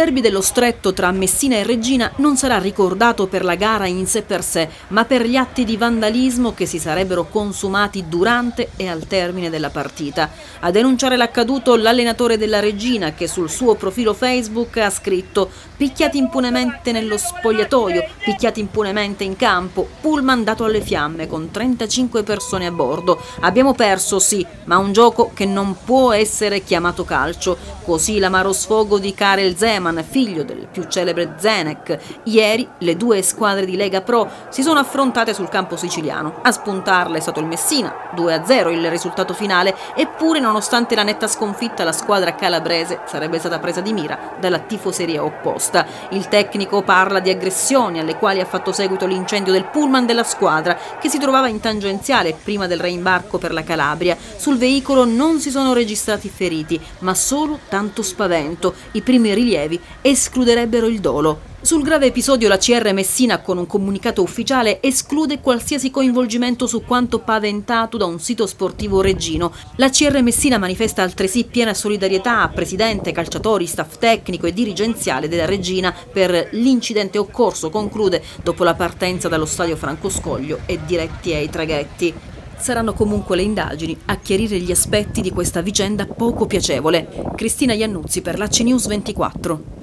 derby dello stretto tra Messina e Regina non sarà ricordato per la gara in sé per sé, ma per gli atti di vandalismo che si sarebbero consumati durante e al termine della partita. A denunciare l'accaduto l'allenatore della Regina che sul suo profilo Facebook ha scritto picchiati impunemente nello spogliatoio, picchiati impunemente in campo, pullman dato alle fiamme con 35 persone a bordo. Abbiamo perso sì, ma un gioco che non può essere chiamato calcio. Così l'amaro sfogo di Karel Zeman, figlio del più celebre Zenek. Ieri le due squadre di Lega Pro si sono affrontate sul campo siciliano. A spuntarle è stato il Messina, 2-0 il risultato finale, eppure nonostante la netta sconfitta la squadra calabrese sarebbe stata presa di mira dalla tifoseria opposta. Il tecnico parla di aggressioni alle quali ha fatto seguito l'incendio del pullman della squadra che si trovava in tangenziale prima del reimbarco per la Calabria. Sul veicolo non si sono registrati feriti, ma solo tanto spavento. I primi rilievi escluderebbero il dolo. Sul grave episodio la CR Messina con un comunicato ufficiale esclude qualsiasi coinvolgimento su quanto paventato da un sito sportivo reggino. La CR Messina manifesta altresì piena solidarietà a presidente, calciatori, staff tecnico e dirigenziale della Regina per l'incidente occorso, conclude, dopo la partenza dallo stadio Franco Scoglio e diretti ai traghetti. Saranno comunque le indagini a chiarire gli aspetti di questa vicenda poco piacevole. Cristina Iannuzzi per la CNews 24.